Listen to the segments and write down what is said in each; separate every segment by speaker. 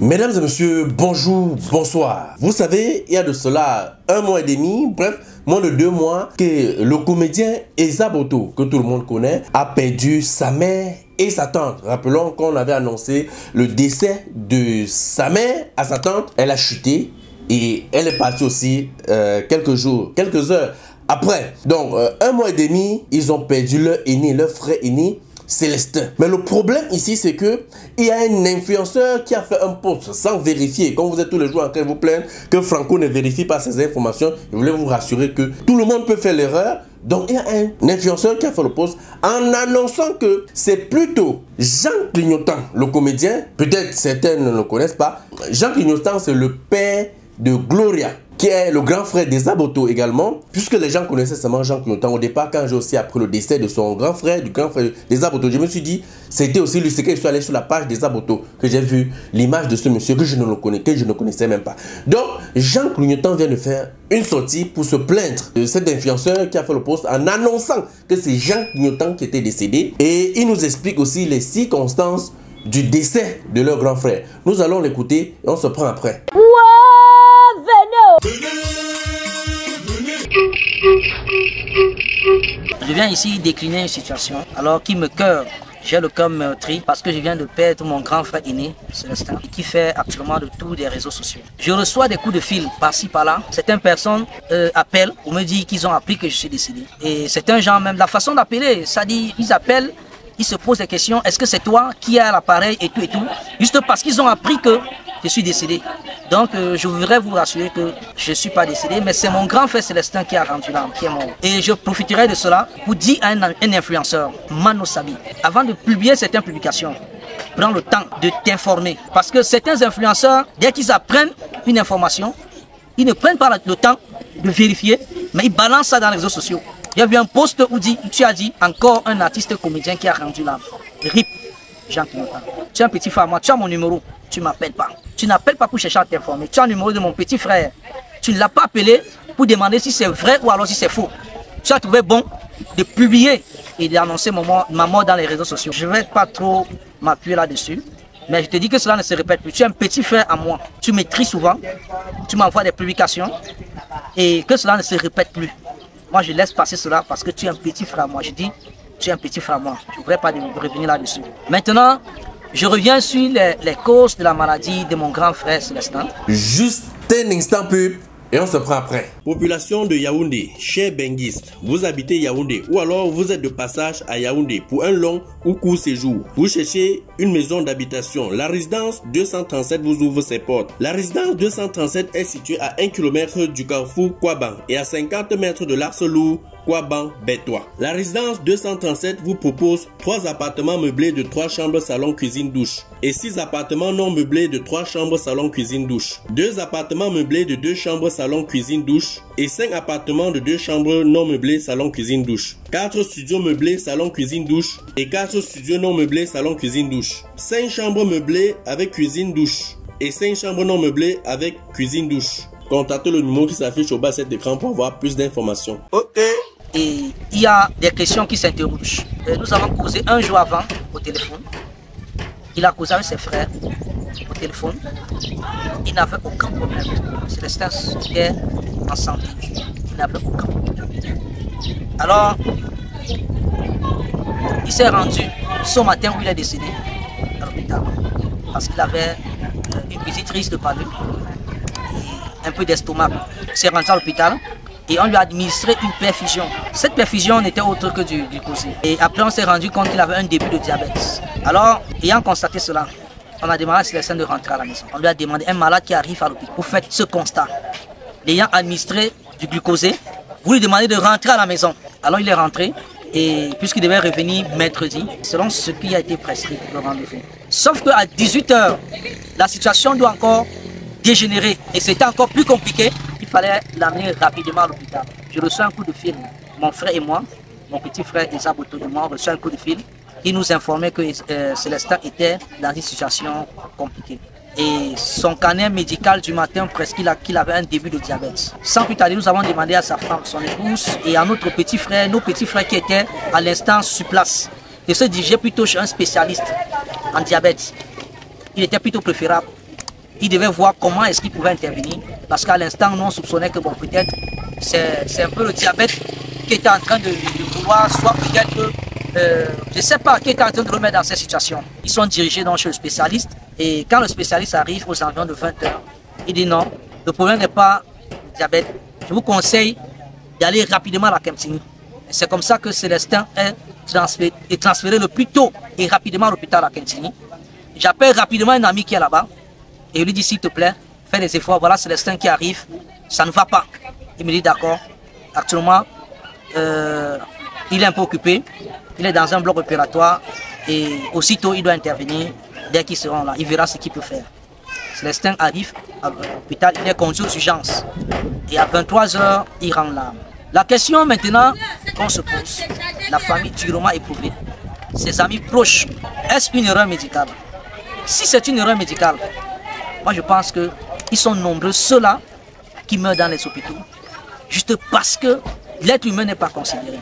Speaker 1: Mesdames et messieurs, bonjour, bonsoir. Vous savez, il y a de cela un mois et demi, bref, moins de deux mois, que le comédien Esaboto, que tout le monde connaît, a perdu sa mère et sa tante. Rappelons qu'on avait annoncé le décès de sa mère à sa tante. Elle a chuté et elle est partie aussi euh, quelques jours, quelques heures après. Donc, euh, un mois et demi, ils ont perdu leur aîné, leur frère aîné. Célestin. Mais le problème ici, c'est que il y a un influenceur qui a fait un post sans vérifier. Comme vous êtes tous les jours en train de vous plaindre que Franco ne vérifie pas ses informations, je voulais vous rassurer que tout le monde peut faire l'erreur. Donc il y a un influenceur qui a fait le post en annonçant que c'est plutôt Jean Clignotant, le comédien. Peut-être certains ne le connaissent pas. Jean Clignotant, c'est le père de Gloria qui est le grand frère des Aboto également, puisque les gens connaissaient seulement Jean Clignotant. Au départ, quand j'ai aussi appris le décès de son grand frère, du grand frère des Aboto, je me suis dit, c'était aussi lui, c'est que je allé sur la page des Aboto, que j'ai vu l'image de ce monsieur que je ne le je ne connaissais même pas. Donc, Jean Clignotant vient de faire une sortie pour se plaindre de cet influenceur qui a fait le post en annonçant que c'est Jean Clignotant qui était décédé. Et il nous explique aussi les circonstances du décès de leur grand frère. Nous allons l'écouter et on se prend après.
Speaker 2: Je viens ici décliner une situation alors qui me cœur. J'ai le cœur meurtri parce que je viens de perdre mon grand frère aîné, Célestin, qui fait actuellement le tour des réseaux sociaux. Je reçois des coups de fil par-ci par-là. Certaines personnes euh, appellent ou me disent qu'ils ont appris que je suis décédé. Et c'est un genre même, la façon d'appeler, ça dit, ils appellent, ils se posent des questions, est-ce que c'est toi qui as l'appareil et tout et tout, juste parce qu'ils ont appris que je suis décédé. Donc, euh, je voudrais vous rassurer que je ne suis pas décédé, mais c'est mon grand frère Célestin qui a rendu l'âme, qui est mort. Et je profiterai de cela pour dire à un, influenceur, Mano Sabi, avant de publier certaines publications, prends le temps de t'informer. Parce que certains influenceurs, dès qu'ils apprennent une information, ils ne prennent pas le temps de vérifier, mais ils balancent ça dans les réseaux sociaux. Il y a vu un post où dit, tu as dit encore un artiste comédien qui a rendu l'âme. RIP, Jean Clignotant. Tu es un petit moi, tu as mon numéro, tu m'appelles pas. Tu n'appelles pas pour chercher à t'informer. Tu as le numéro de mon petit frère. Tu ne l'as pas appelé pour demander si c'est vrai ou alors si c'est faux. Tu as trouvé bon de publier et d'annoncer ma mort dans les réseaux sociaux. Je ne vais pas trop m'appuyer là-dessus. Mais je te dis que cela ne se répète plus. Tu es un petit frère à moi. Tu m'écris souvent. Tu m'envoies des publications. Et que cela ne se répète plus. Moi, je laisse passer cela parce que tu es un petit frère à moi. Je dis, tu es un petit frère à moi. Je ne voudrais pas revenir là-dessus. Maintenant, je reviens sur les, les, causes de la maladie de mon grand frère Célestin.
Speaker 1: Juste un instant pub et on se prend après. Population de Yaoundé, chers benguistes, vous habitez Yaoundé ou alors vous êtes de passage à Yaoundé pour un long ou court séjour. Vous cherchez une maison d'habitation. La résidence 237 vous ouvre ses portes. La résidence 237 est située à 1 km du carrefour Kwaban et à 50 mètres de l'Arcelou Kwaban Bétois. La résidence 237 vous propose 3 appartements meublés de 3 chambres, salon, cuisine, douche et 6 appartements non meublés de 3 chambres, salon, cuisine, douche. 2 appartements meublés de 2 chambres, salon, cuisine, douche et 5 appartements de 2 chambres non meublés, salon, cuisine, douche. 4 studios meublés, salon, cuisine, douche et 4 studios non meublés, salon, cuisine, douche. 5 chambres meublées avec cuisine, douche et 5 chambres non meublées avec cuisine, douche. Contactez le numéro qui s'affiche au bas de cet écran pour avoir plus d'informations.
Speaker 2: Ok. Et il y a des questions qui s'interrogent. Nous avons causé un jour avant au téléphone. Il a causé avec ses frères au téléphone. Il n'avait aucun problème. Célestin était en santé. Il n'avait aucun problème. Alors, il s'est rendu ce matin où il est décédé à l'hôpital. Parce qu'il avait une petite risque de palu et un peu d'estomac. Il s'est rendu à l'hôpital et on lui a administré une perfusion. Cette perfusion n'était autre que du glucose. Et après, on s'est rendu compte qu'il avait un début de diabète. Alors, ayant constaté cela, on a demandé à Célestin de rentrer à la maison. On lui a demandé un malade qui arrive à l'hôpital. Vous faites ce constat. L'ayant administré du glucose, vous lui demandez de rentrer à la maison. Alors, il est rentré. Et puisqu'il devait revenir mercredi, selon ce qui a été prescrit le rendez-vous. Sauf qu'à 18h, la situation doit encore dégénérer. Et c'était encore plus compliqué fallait l'amener rapidement à l'hôpital. Je reçois un coup de fil. Mon frère et moi, mon petit frère Isaboto et moi, reçoit un coup de fil. Il nous informait que euh, Célestin était dans une situation compliquée. Et son carnet médical du matin prescrit qu'il avait un début de diabète. Sans plus tarder, nous avons demandé à sa femme, son épouse et à notre petit frère, nos petits frères qui étaient à l'instant sur place, de se diriger plutôt chez un spécialiste en diabète. Il était plutôt préférable il devait voir comment est-ce qu'il pouvait intervenir. Parce qu'à l'instant, nous on soupçonnait que bon, peut-être c'est un peu le diabète qui était en train de, vouloir, soit peut-être, euh, je ne sais pas, qui était en train de remettre dans cette situation. Ils sont dirigés donc chez le spécialiste. Et quand le spécialiste arrive aux environs de 20 h il dit non, le problème n'est pas le diabète. Je vous conseille d'aller rapidement à la Kemtini. C'est comme ça que Célestin est transféré, le plus tôt et rapidement à l'hôpital à Kentini. J'appelle rapidement un ami qui est là-bas et lui dit s'il te plaît, fais des efforts, voilà Célestin qui arrive, ça ne va pas. Il me dit d'accord, actuellement euh, il est un peu occupé, il est dans un bloc opératoire. Et aussitôt il doit intervenir. Dès qu'ils seront là, il verra ce qu'il peut faire. Célestin arrive à l'hôpital, il est conduit aux urgences. Et à 23h il rend l'âme. La question maintenant qu'on se pose, la famille durement éprouvée, ses amis proches, est-ce une erreur médicale? Si c'est une erreur médicale, moi je pense qu'ils sont nombreux ceux-là qui meurent dans les hôpitaux, juste parce que l'être humain n'est pas considéré.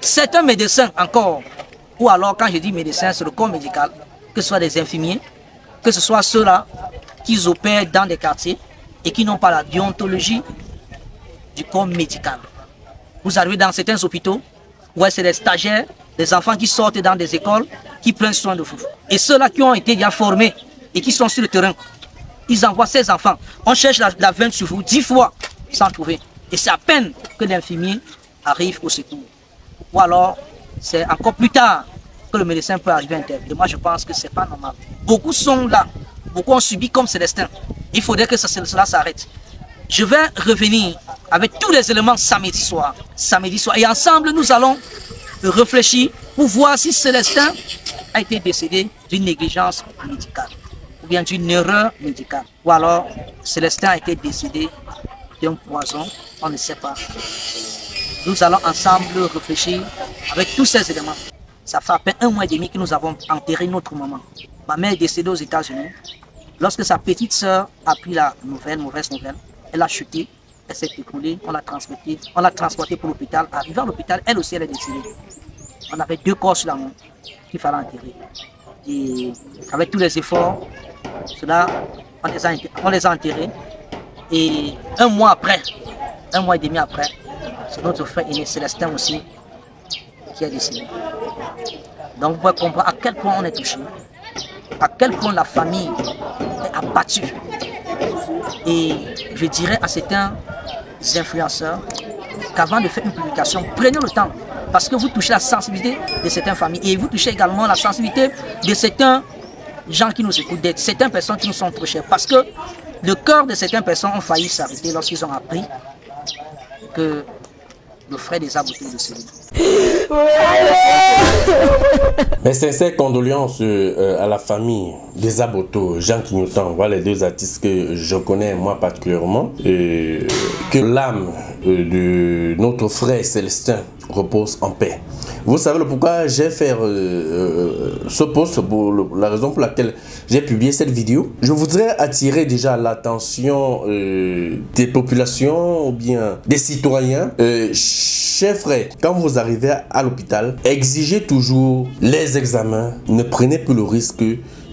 Speaker 2: Certains médecins encore, ou alors quand je dis médecin, c'est le corps médical, que ce soit des infirmiers, que ce soit ceux-là qui opèrent dans des quartiers et qui n'ont pas la déontologie du corps médical. Vous arrivez dans certains hôpitaux, où c'est des stagiaires, des enfants qui sortent dans des écoles, qui prennent soin de vous. Et ceux-là qui ont été déjà formés et qui sont sur le terrain, ils envoient ces enfants. On cherche la, veine sur vous dix fois sans trouver. Et c'est à peine que l'infirmier arrive au secours. Ou alors, c'est encore plus tard que le médecin peut arriver à intervenir. Moi, je pense que c'est pas normal. Beaucoup sont là. Beaucoup ont subi comme Célestin. Il faudrait que cela s'arrête. Je vais revenir avec tous les éléments samedi soir. Samedi soir. Et ensemble, nous allons réfléchir pour voir si Célestin a été décédé d'une négligence médicale ou bien d'une erreur médicale. Ou alors, Célestin a été décédé d'un poison, on ne sait pas. Nous allons ensemble réfléchir avec tous ces éléments. Ça fait à peine un mois et demi que nous avons enterré notre maman. Ma mère est décédée aux États-Unis. Lorsque sa petite sœur a pris la nouvelle, mauvaise nouvelle, elle a chuté, elle s'est écoulée, on l'a transportée, on l'a transportée pour l'hôpital. Arrivée à l'hôpital, elle aussi, elle est décédée. On avait deux corps sur la main qu'il fallait enterrer. Et avec tous les efforts, cela, on les a, on les a enterrés. Et un mois après, un mois et demi après, c'est notre frère aîné Célestin aussi qui est décédé. Donc vous pouvez comprendre à quel point on est touché, à quel point la famille est abattue. Et je dirais à certains influenceurs qu'avant de faire une publication, prenez le temps. Parce que vous touchez la sensibilité de certaines familles et vous touchez également la sensibilité de certains gens qui nous écoutent, certaines personnes qui nous sont trop. Parce que le cœur de certaines personnes ont failli s'arrêter lorsqu'ils ont appris que le frère des aboutis de celui
Speaker 1: Mes sincères condoléances euh, à la famille des Aboto, Jean Quignotan, voilà les deux artistes que je connais moi particulièrement. Et que l'âme euh, de notre frère Célestin repose en paix. Vous savez pourquoi j'ai fait euh, euh, ce post, pour la raison pour laquelle j'ai publié cette vidéo. Je voudrais attirer déjà l'attention euh, des populations ou bien des citoyens. Chers frères, quand vous arrivez à l'hôpital, exigez toujours les examens. Ne prenez plus le risque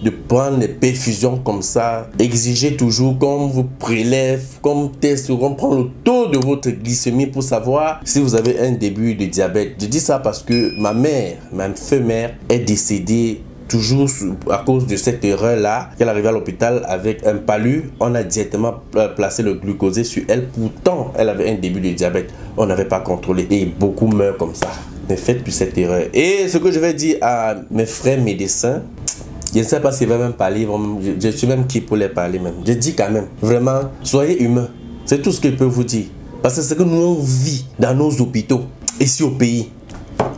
Speaker 1: de prendre les perfusions comme ça. Exigez toujours qu'on vous prélève, comme test, qu'on prend le taux de votre glycémie pour savoir si vous avez un début de diabète. Je dis ça parce que ma mère, ma mère est décédée toujours à cause de cette erreur-là, qu'elle arrivait à l'hôpital avec un palu, on a directement euh, placé le glucosé sur elle. Pourtant, elle avait un début de diabète. On n'avait pas contrôlé. Et beaucoup meurent comme ça. Ne faites plus cette erreur. Et ce que je vais dire à mes frères médecins, je ne sais pas s'ils vont même parler, je, je suis même qui pour les parler même. Je dis quand même, vraiment, soyez humains. C'est tout ce que je peux vous dire. Parce que c'est que nous on vit dans nos hôpitaux, ici au pays.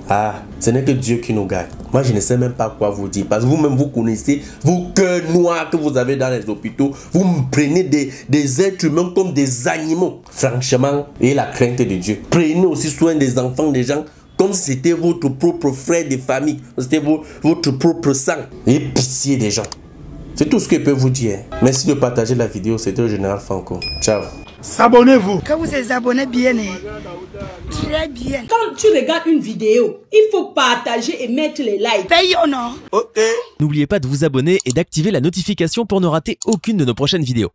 Speaker 1: Ah, ce n'est que Dieu qui nous garde. Moi, je ne sais même pas quoi vous dire. Parce que vous-même, vous connaissez vos cœurs noirs que vous avez dans les hôpitaux. Vous prenez des, des êtres humains comme des animaux. Franchement, ayez la crainte de Dieu. Prenez aussi soin des enfants, des gens, comme c'était votre propre frère de famille. C'était vo- votre propre sang. Ayez pitié des gens. C'est tout ce que je peux vous dire. Merci de partager la vidéo. C'était le général Franco. Ciao.
Speaker 3: S'abonnez-vous.
Speaker 4: Quand vous êtes abonné bien, très bien.
Speaker 5: Quand tu regardes une vidéo, il faut partager et mettre les likes.
Speaker 4: Paye ou non
Speaker 3: Ok.
Speaker 6: N'oubliez pas de vous abonner et d'activer la notification pour ne rater aucune de nos prochaines vidéos.